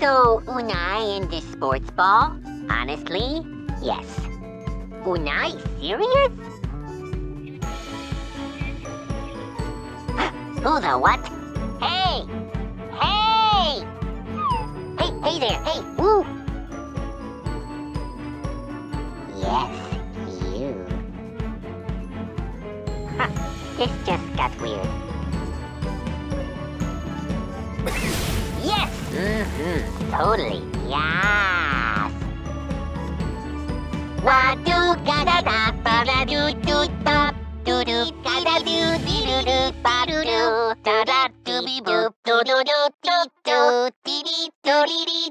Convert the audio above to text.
So, Unai in the sports ball? Honestly, yes. Unai, serious? Who the what? Hey! Hey! Hey, hey there, hey, woo! Yes, you. This just got weird. Totally, yes. What do gotta da ba da do do da do do gotta do do do do ba do do da da do be boop do do do do do dee dee do dee dee